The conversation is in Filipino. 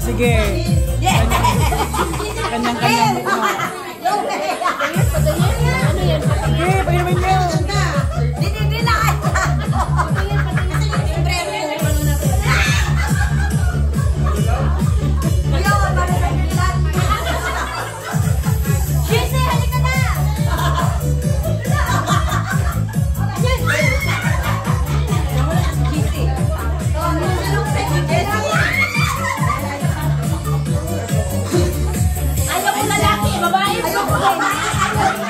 Sige. Yeah! 还有 phải.